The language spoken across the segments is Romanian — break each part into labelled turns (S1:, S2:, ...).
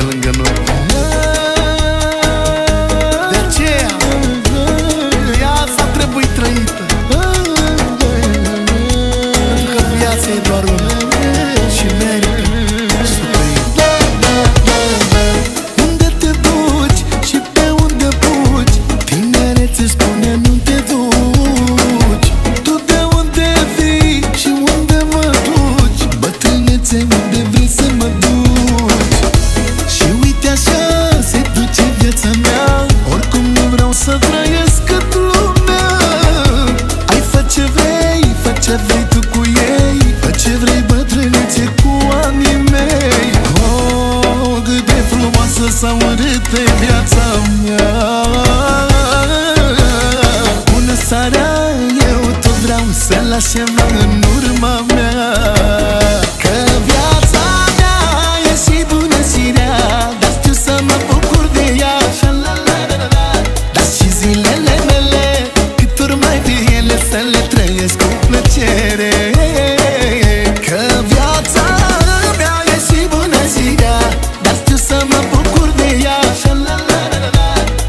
S1: pe lângă noi. De aceea Viața trebuie trăită. să
S2: vrei tu cu ei Fă ce vrei bătrânețe cu anii mei. Oh, cât de frumoasă sau urâtă e viața mea. Bună seara, eu tot vreau să las ceva în să mă bucur de ea.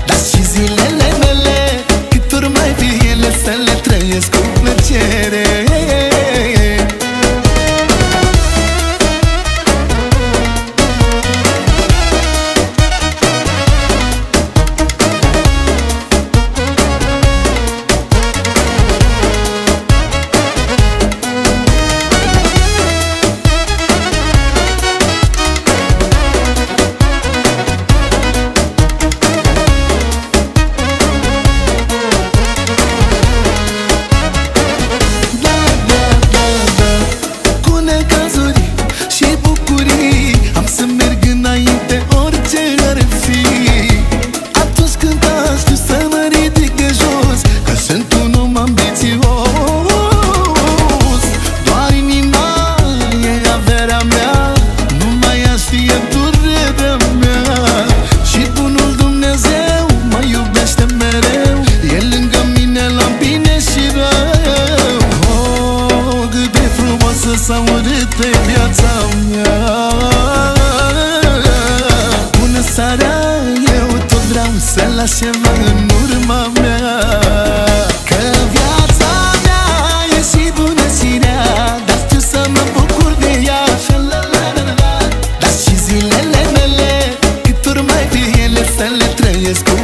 S2: Dar și zilele mele Cât ori mai fi ele să le trăiesc cu plăcere. estás de semana Să las ceva în urma mea. Că viața mea e și bună și rea Dar știu să mă bucur de ea. Dar și zilele mele Cât ori mai ele să le trăiesc cu